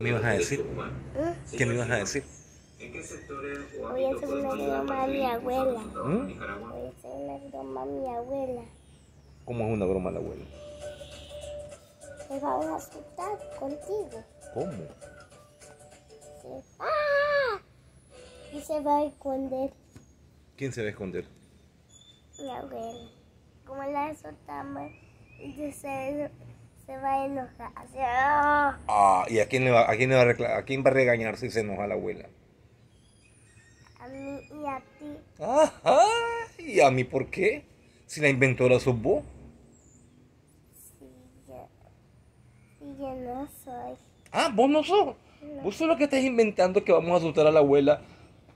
¿Qué me ibas a decir? ¿Qué me ibas a decir? Voy a hacer una broma a mi abuela. ¿Mm? Voy a hacer una broma a mi abuela. ¿Cómo es una broma la abuela? Se van a asustar contigo. ¿Cómo? Sí. ¡Ah! Y se va a esconder ¿Quién se va a esconder? mi abuela. Como la asustamos, y se, se va a enojar. ¡ah! ¿y a quién, le va, a, quién le va a, recla- a quién va a regañar si se enoja la abuela? A mí y a ti. Ajá. ¿Y a mí por qué? Si la inventora sos vos. Si yo, yo no soy. Ah, vos no sos. Vos sos lo que estás inventando que vamos a asustar a la abuela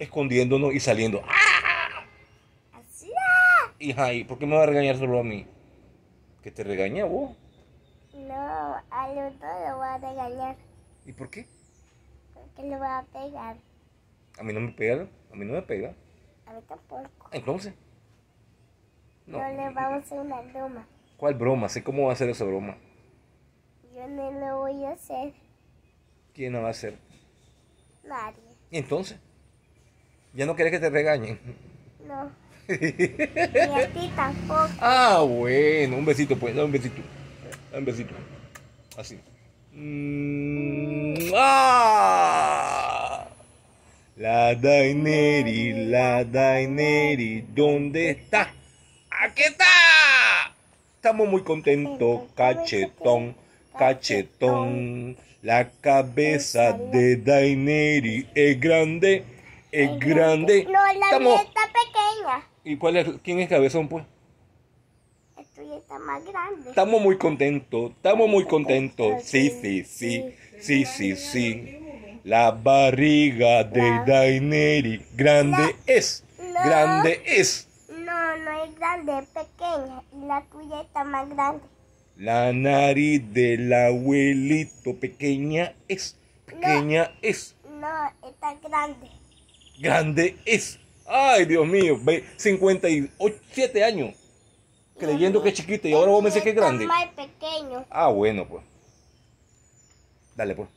escondiéndonos y saliendo. ¡Ah! Así. Hija, ¿y por qué me va a regañar solo a mí? ¿Que te regaña vos? No, a los dos lo voy a regañar. ¿Y por qué? Porque lo voy a pegar. A mí no me pega. A mí no me pega. A mí tampoco. Entonces. No. No le vamos a hacer una broma. ¿Cuál broma? Sé cómo va a ser esa broma. Yo no lo voy a hacer. ¿Quién la va a hacer? Nadie. ¿Y entonces? ¿Ya no querés que te regañen? No. Ni a ti tampoco. Ah, bueno. Un besito, pues. Un besito. Un besito. Así. Mm, ¡Ah! La Daineri, la Daineri, ¿dónde está? ¡Aquí está! Estamos muy contentos, cachetón, cachetón. La cabeza de Daineri es grande, es grande. No, la Estamos- mía está pequeña. ¿Y cuál es, quién es cabezón, pues? Está más grande. Estamos muy contentos, estamos muy contentos. Sí, sí, sí, sí, sí, sí. La barriga de Daineri grande es, grande es. No, no es grande, es pequeña. Y la tuya está más grande. La nariz del abuelito pequeña es, pequeña es, No, está grande. grande es. Ay, Dios mío, ve, 57 años creyendo que es chiquita y ahora vos me decís que es grande. más pequeño. Ah, bueno, pues. Dale, pues.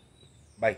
Bye.